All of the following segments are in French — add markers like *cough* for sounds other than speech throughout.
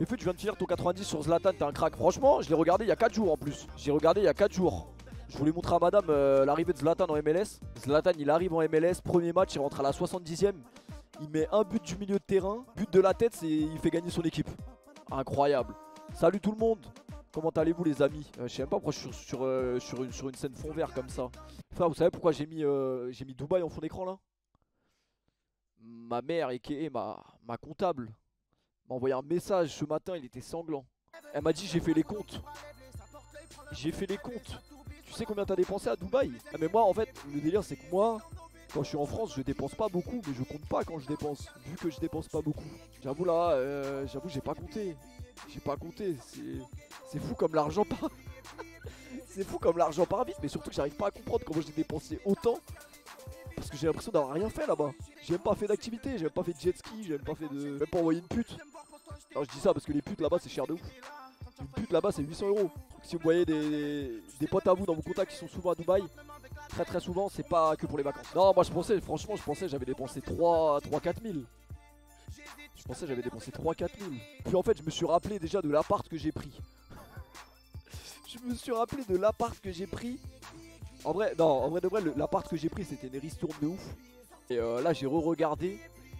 Et fait, tu viens de finir ton 90 sur Zlatan, t'es un crack. Franchement, je l'ai regardé il y a 4 jours en plus. J'ai regardé il y a 4 jours. Je voulais montrer à madame euh, l'arrivée de Zlatan en MLS. Zlatan, il arrive en MLS, premier match, il rentre à la 70ème. Il met un but du milieu de terrain, but de la tête, c'est il fait gagner son équipe. Incroyable. Salut tout le monde. Comment allez-vous les amis? Euh, Je sais même pas pourquoi je suis euh, sur une, scène fond vert comme ça. Frère, vous savez pourquoi j'ai mis, j'ai mis Dubaï en fond d'écran là? Ma mère, et ma, ma comptable, m'a envoyé un message ce matin, il était sanglant. Elle m'a dit j'ai fait les comptes. J'ai fait les comptes. Tu sais combien t'as dépensé à Dubaï? Ah, Mais moi en fait, le délire c'est que moi, quand je suis en France, je dépense pas beaucoup, mais je compte pas quand je dépense, vu que je dépense pas beaucoup. J'avoue là, euh, j'avoue j'ai pas compté. J'ai pas compté, c'est fou comme l'argent *laughs* part. c'est fou comme l'argent part vite, mais surtout que j'arrive pas à comprendre comment j'ai dépensé autant. Parce que j'ai l'impression d'avoir rien fait là-bas. J'ai même pas fait d'activité, j'ai même pas fait de jet ski, j'ai même pas fait de. Même pas envoyé une pute. Je dis ça parce que les putes là-bas c'est cher de ouf. Une pute là-bas c'est 800 euros. Si vous voyez des, des potes à vous dans vos contacts qui sont souvent à Dubaï, très très souvent c'est pas que pour les vacances. Non, moi je pensais, franchement, je pensais j'avais dépensé 3-4 000. Je pensais j'avais dépensé 3-4 000. Puis en fait, je me suis rappelé déjà de l'appart que j'ai pris. *laughs* je me suis rappelé de l'appart que j'ai pris. En vrai, non, en vrai de vrai, l'appart que j'ai pris c'était une ristourne de ouf. Et euh, là, j'ai re-regardé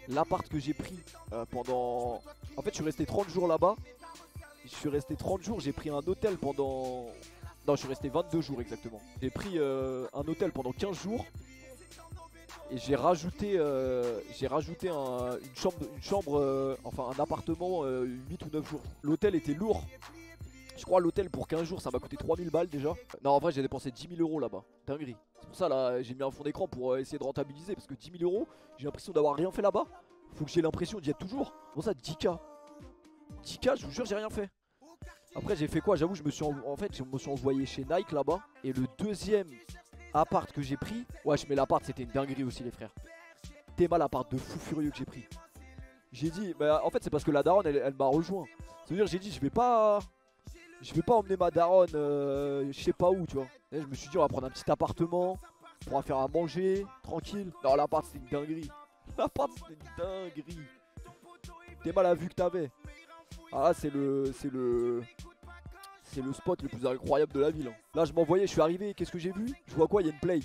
l'appart que j'ai pris euh, pendant. En fait, je suis resté 30 jours là-bas. Je suis resté 30 jours, j'ai pris un hôtel pendant. Non, je suis resté 22 jours exactement. J'ai pris euh, un hôtel pendant 15 jours et j'ai rajouté, euh, j'ai rajouté une chambre, une chambre enfin un appartement 8 euh, ou 9 jours. L'hôtel était lourd. Je crois l'hôtel pour 15 jours ça m'a coûté 3000 balles déjà. Non en vrai j'ai dépensé 10 000 euros là-bas. Dinguerie. C'est pour ça là j'ai mis un fond d'écran pour essayer de rentabiliser parce que 10 000 euros j'ai l'impression d'avoir rien fait là-bas. Faut que j'ai l'impression d'y être toujours. Pour ça 10k. 10k je vous jure j'ai rien fait. Après j'ai fait quoi? J'avoue je me suis en fait je me suis envoyé chez Nike là-bas et le deuxième appart que j'ai pris. Wesh, mais l'appart c'était une dinguerie aussi, les frères. T'es mal l'appart de fou furieux que j'ai pris. J'ai dit, bah en fait, c'est parce que la daronne elle, m'a rejoint. C'est-à-dire, j'ai dit, je vais pas. Je vais pas emmener ma daronne, euh, je sais pas où, tu vois. je me suis dit, on va prendre un petit appartement, on pourra faire à manger, tranquille. Non, l'appart c'était une dinguerie. *laughs* L'appart c'était une dinguerie. T'es mal la vue que t'avais. Ah, c'est le. C'est le c'est le spot le plus incroyable de la ville. Là, je m'envoyais, je suis arrivé, qu'est-ce que j'ai vu? Je vois quoi? Il y a une play.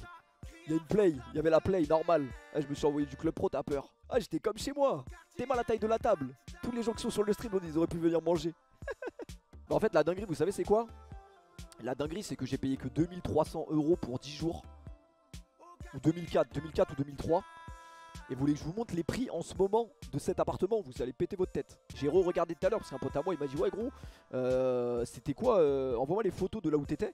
Il y a une play, il y avait la play normale. Ah, je me suis envoyé du club pro, t'as peur. Ah, j'étais comme chez moi. T'es mal la taille de la table. Tous les gens qui sont sur le stream, ils auraient pu venir manger. En fait, la dinguerie, vous savez, c'est quoi? La dinguerie, c'est que j'ai payé que 2300 euros pour 10 jours. Ou 2004, 2004 ou 2003. Et vous voulez que je vous montre les prix en ce moment de cet appartement? Vous allez péter votre tête. J'ai re-regardé tout à l'heure parce qu'un pote à moi il m'a dit Ouais gros, euh, c'était quoi euh, Envoie-moi les photos de là où t'étais.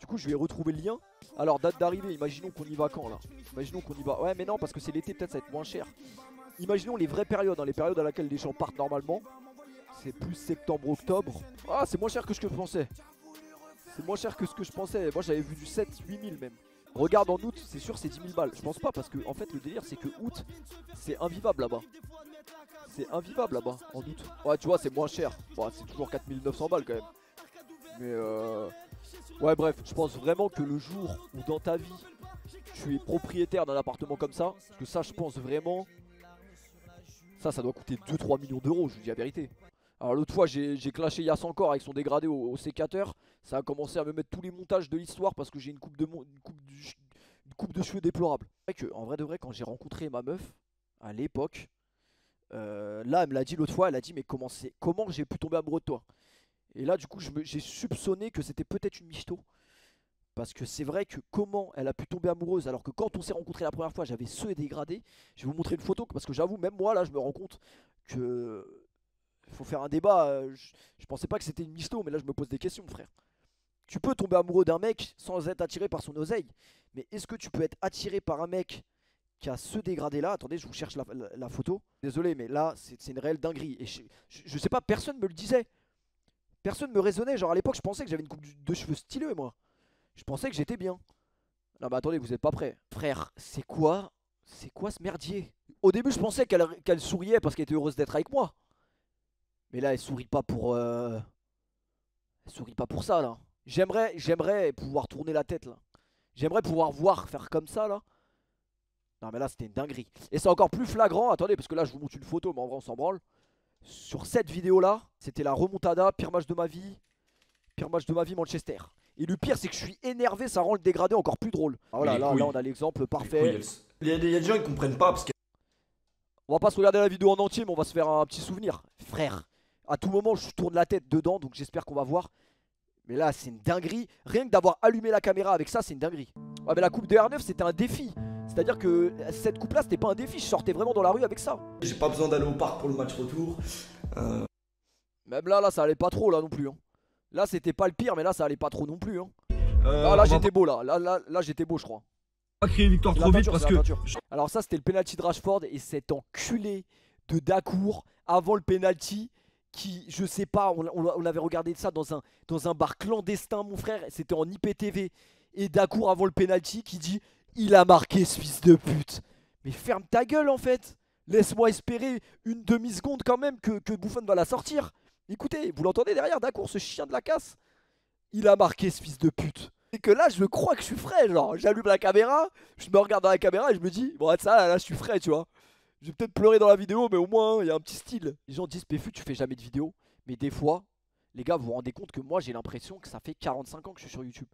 Du coup je vais retrouver le lien. Alors date d'arrivée, imaginons qu'on y va quand là? Imaginons qu'on y va. Ouais mais non parce que c'est l'été peut-être ça va être moins cher. Imaginons les vraies périodes, hein, les périodes à laquelle les gens partent normalement. Plus septembre-octobre. Ah c'est moins cher que ce que je pensais. C'est moins cher que ce que je pensais. Moi j'avais vu du 7 8000 même. Regarde en août, c'est sûr c'est 10 000 balles. Je pense pas parce que en fait le délire c'est que août c'est invivable là-bas. C'est invivable là-bas en août. Ouais tu vois c'est moins cher. c'est toujours 4900 balles quand même. Mais euh... Ouais bref, je pense vraiment que le jour où dans ta vie tu es propriétaire d'un appartement comme ça, parce que ça je pense vraiment, ça ça doit coûter 2-3 millions d'euros, je vous dis la vérité. Alors l'autre fois j'ai clashé Yass encore avec son dégradé au, sécateur. Ça a commencé à me mettre tous les montages de l'histoire parce que j'ai une coupe de une coupe, une coupe de cheveux déplorable. Que en vrai de vrai quand j'ai rencontré ma meuf à l'époque, euh, là elle me l'a dit l'autre fois, elle a dit mais comment comment j'ai pu tomber amoureux de toi? Et là du coup j'ai soupçonné que c'était peut-être une michto. Parce que c'est vrai que comment elle a pu tomber amoureuse alors que quand on s'est rencontré la première fois j'avais ce dégradé. Je vais vous montrer une photo parce que j'avoue même moi là je me rends compte que faut faire un débat. Euh, je, pensais pas que c'était une misto, mais là je me pose des questions, frère. Tu peux tomber amoureux d'un mec sans être attiré par son oseille, mais est-ce que tu peux être attiré par un mec qui a ce dégradé là Attendez, je vous cherche la, photo. Désolé, mais là c'est une réelle dinguerie. Et je, sais pas, personne me le disait. Personne me raisonnait. Genre à l'époque, je pensais que j'avais une coupe de cheveux styleux, moi. Je pensais que j'étais bien. Non, mais attendez, vous êtes pas prêts. Frère, c'est quoi C'est quoi ce merdier? Au début, je pensais qu'elle souriait parce qu'elle était heureuse d'être avec moi. Mais là, elle sourit pas pour. Euh... Elle sourit pas pour ça là. J'aimerais, j'aimerais pouvoir tourner la tête là. J'aimerais pouvoir voir faire comme ça là. Non mais là c'était une dinguerie. Et c'est encore plus flagrant. Attendez, parce que là je vous montre une photo, mais en vrai on s'en branle. sur cette vidéo là, c'était la remontada, pire match de ma vie, pire match de ma vie Manchester. Et le pire c'est que je suis énervé, ça rend le dégradé encore plus drôle. Ah, voilà, là, là on a l'exemple parfait. Il y, a des, gens qui comprennent pas parce que... On va pas se regarder la vidéo en entier mais on va se faire un petit souvenir. Frère, à tout moment je tourne la tête dedans donc j'espère qu'on va voir. Mais là c'est une dinguerie, rien que d'avoir allumé la caméra avec ça c'est une dinguerie. Ouais mais la coupe de R9 c'était un défi. C'est-à-dire que cette coupe là c'était pas un défi, je sortais vraiment dans la rue avec ça. J'ai pas besoin d'aller au parc pour le match retour. Euh... Même là, là ça allait pas trop là non plus. Hein. Là c'était pas le pire mais là ça allait pas trop non plus. Hein. Euh, là j'étais beau là, là, là, là j'étais beau je crois. Pas créer victoire trop vite parce que... Alors ça c'était le penalty de Rashford et cet enculé de Dacour avant le penalty qui, je sais pas, on, avait regardé ça dans un, bar clandestin, mon frère, c'était en IPTV. Et Dacour avant le penalty qui dit Il a marqué ce fils de pute. Mais ferme ta gueule en fait. Laisse-moi espérer une demi-seconde quand même que, que Bouffon va la sortir. Écoutez, vous l'entendez derrière, Dacour, ce chien de la casse Il a marqué ce fils de pute. Et que là, je crois que je suis frais, genre, j'allume la caméra, je me regarde dans la caméra et je me dis, bon, ça, là, là je suis frais, tu vois. Je vais peut-être pleurer dans la vidéo, mais au moins, il y a un petit style. Les gens disent, PFU, tu fais jamais de vidéo. Mais des fois, les gars, vous vous rendez compte que moi, j'ai l'impression que ça fait 45 ans que je suis sur YouTube.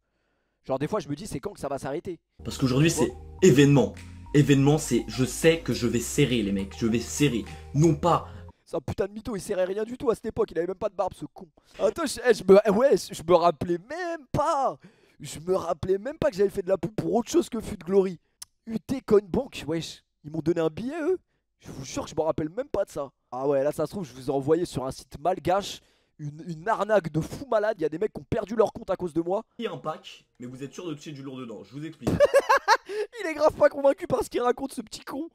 Genre, des fois, je me dis, c'est quand que ça va s'arrêter? Parce qu'aujourd'hui, c'est événement. Événement, c'est je sais que je vais serrer, les mecs. Je vais serrer. Non pas c'est un putain de mytho, il serrait rien du tout à cette époque, il avait même pas de barbe ce con. Attends, je, eh, je me, ouais, je me rappelais même pas Je me rappelais même pas que j'avais fait de la pub pour autre chose que Fut de Glory. UT Coinbank, wesh, ils m'ont donné un billet eux je vous jure que je me rappelle même pas de ça. Ah ouais, là ça se trouve, je vous ai envoyé sur un site malgache une, arnaque de fou malade. Il y a des mecs qui ont perdu leur compte à cause de moi. Il y a un pack, mais vous êtes sûr de toucher du lourd dedans. Je vous explique. *laughs* il est grave pas convaincu par ce qu'il raconte, ce petit con.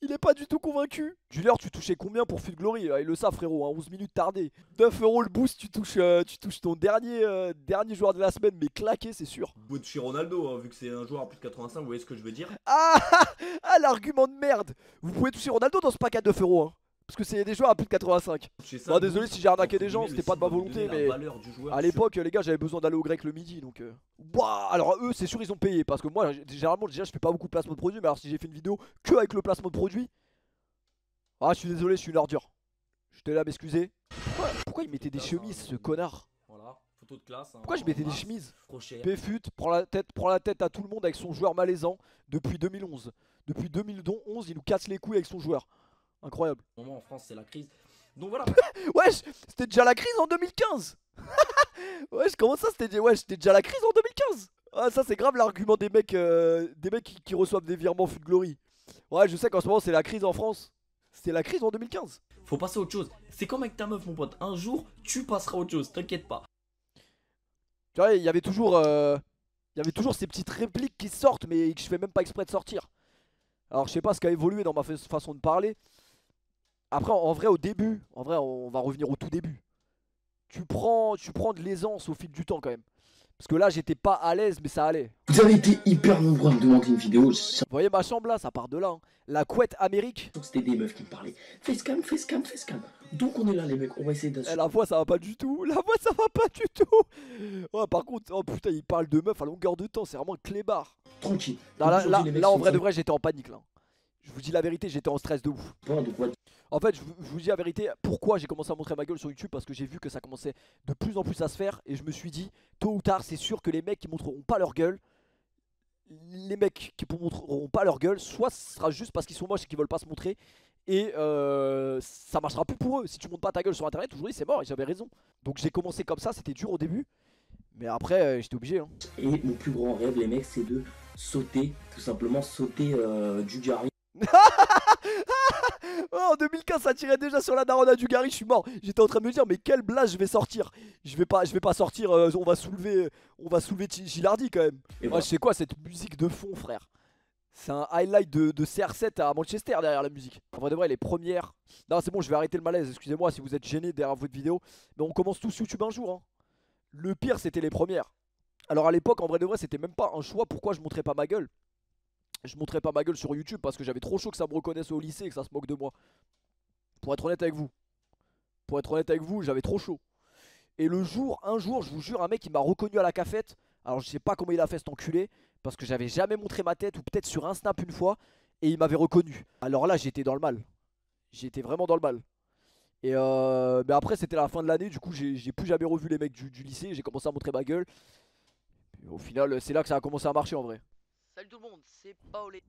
Il est pas du tout convaincu. Julien, tu touchais combien pour Fut Glory? Il le savent, frérot. 11 hein, minutes tardé. 9 euros le boost, tu touches, euh, tu touches ton dernier, euh, dernier joueur de la semaine, mais claqué, c'est sûr. Vous pouvez toucher Ronaldo, hein, vu que c'est un joueur à plus de 85, vous voyez ce que je veux dire? Ah, *laughs* ah l'argument de merde Vous pouvez toucher Ronaldo dans ce pack à 9 euros. Hein. Parce que c'est des joueurs à plus de 85. Bah, désolé si j'ai arnaqué des gens, c'était pas de ma volonté, mais à l'époque, les gars, j'avais besoin d'aller au grec le midi. Donc, euh... alors eux, c'est sûr, ils ont payé. Parce que moi, généralement, déjà, je fais pas beaucoup de placement de produit. Mais alors, si j'ai fait une vidéo que avec le placement de produit, ah, je suis désolé, je suis une ordure. Je te là m'excuser. Pourquoi, il mettait des chemises, ce connard? Voilà, photo de classe. Hein, Pourquoi je mettais des chemises? Péfut prend la, tête, prend la tête à tout le monde avec son joueur malaisant depuis 2011. Depuis 2011, il nous casse les couilles avec son joueur. Incroyable. Au moment en France, c'est la crise. Donc voilà. *laughs* wesh, c'était déjà la crise en 2015. *laughs* wesh, comment ça c'était ouais, c'était déjà la crise en 2015 Ah, ça c'est grave l'argument des mecs euh, des mecs qui, reçoivent des virements fut de glory. Ouais, je sais qu'en ce moment c'est la crise en France. C'était la crise en 2015. Faut passer à autre chose. C'est comme avec ta meuf, mon pote. Un jour, tu passeras à autre chose, t'inquiète pas. Tu vois, il y avait toujours euh, il y avait toujours ces petites répliques qui sortent mais que je fais même pas exprès de sortir. Alors je sais pas ce qui a évolué dans ma façon de parler. Après, en vrai, au début, en vrai, on va revenir au tout début. Tu prends, tu prends de l'aisance au fil du temps quand même. Parce que là, j'étais pas à l'aise, mais ça allait. Vous avez été hyper nombreux à me demander une vidéo. Vous voyez ma chambre là, ça part de là. Hein. La couette Amérique. C'était des meufs qui me parlaient. Scam, fais scam. Donc on est là, les mecs, on va essayer d'assurer. Eh, la voix, ça va pas du tout. La voix, ça va pas du tout. Ouais, par contre, oh putain, il parle de meufs à longueur de temps. C'est vraiment un clébard. Tranquille. là, là en vrai de vrai, j'étais en panique là. Je vous dis la vérité, j'étais en stress de ouf. En fait, je vous, dis la vérité, pourquoi j'ai commencé à montrer ma gueule sur YouTube Parce que j'ai vu que ça commençait de plus en plus à se faire et je me suis dit, tôt ou tard, c'est sûr que les mecs qui montreront pas leur gueule, les mecs qui montreront pas leur gueule, soit ce sera juste parce qu'ils sont moches et qu'ils veulent pas se montrer et euh, ça marchera plus pour eux. Si tu montes pas ta gueule sur internet, aujourd'hui c'est mort et j'avais raison. Donc j'ai commencé comme ça, c'était dur au début. Mais après, euh, j'étais obligé. Hein. Et mon plus grand rêve, les mecs, c'est de sauter, tout simplement sauter euh, du Gary *laughs* en 2015 ça tirait déjà sur la daronne du Gary, je suis mort. J'étais en train de me dire mais quelle blase je vais sortir. Je vais pas je vais pas sortir euh, on va soulever on va soulever Gilardi quand même. Moi je sais quoi cette musique de fond frère? C'est un highlight de, CR7 à Manchester derrière la musique. En vrai de vrai les premières. Non c'est bon je vais arrêter le malaise, excusez-moi si vous êtes gêné derrière votre vidéo. Mais on commence tous YouTube un jour. Hein. Le pire c'était les premières. Alors à l'époque en vrai de vrai c'était même pas un choix pourquoi je montrais pas ma gueule? Je montrais pas ma gueule sur YouTube parce que j'avais trop chaud que ça me reconnaisse au lycée et que ça se moque de moi. Pour être honnête avec vous. Pour être honnête avec vous, j'avais trop chaud. Et le jour, un jour, je vous jure, un mec il m'a reconnu à la cafette. Alors je sais pas comment il a fait cet enculé. Parce que j'avais jamais montré ma tête ou peut-être sur un snap une fois. Et il m'avait reconnu. Alors là j'étais dans le mal. J'étais vraiment dans le mal. Et euh, mais après, c'était la fin de l'année, du coup, j'ai plus jamais revu les mecs du, lycée. J'ai commencé à montrer ma gueule. Au final, c'est là que ça a commencé à marcher en vrai. Salut tout le monde, c'est Paolé.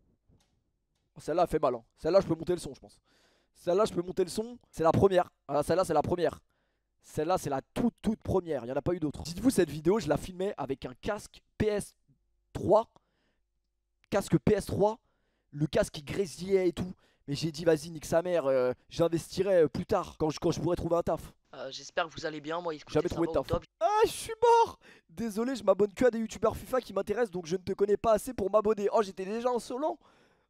Celle-là fait mal. Hein. Celle-là, je peux monter le son, je pense. Celle-là, je peux monter le son. C'est la première. Ah, celle-là, c'est la première. Celle-là, c'est la toute, toute première. Il n'y en a pas eu d'autres. Dites-vous, cette vidéo, je la filmais avec un casque PS3. Casque PS3. Le casque qui grésillait et tout. Mais j'ai dit, vas-y, nique sa mère. euh, J'investirai euh, plus tard quand je, quand je pourrais trouver un taf. Euh, J'espère que vous allez bien. Moi, écoutez, Jamais trouvé de taf. top. Je suis mort Désolé, je m'abonne que à des youtubeurs FIFA qui m'intéressent, donc je ne te connais pas assez pour m'abonner. Oh, j'étais déjà insolent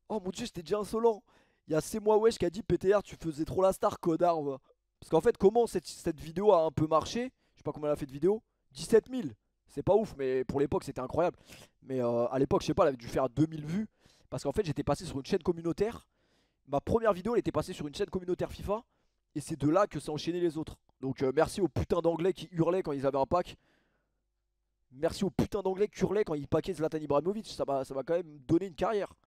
Oh mon dieu, j'étais déjà insolent Il y a C'est moi wesh qui a dit PTR, tu faisais trop la star, connard va. Parce qu'en fait, comment cette, cette vidéo a un peu marché? Je sais pas combien elle a fait de vidéos 17 000 C'est pas ouf, mais pour l'époque, c'était incroyable. Mais euh, à l'époque, je sais pas, elle avait dû faire 2000 vues. Parce qu'en fait, j'étais passé sur une chaîne communautaire. Ma première vidéo, elle était passée sur une chaîne communautaire FIFA. Et c'est de là que s'est enchaîné les autres. Donc euh, merci aux putains d'anglais qui hurlaient quand ils avaient un pack. Merci aux putains d'anglais qui hurlaient quand ils packaient Zlatan Ibrahimovic. Ça m'a quand même donné une carrière.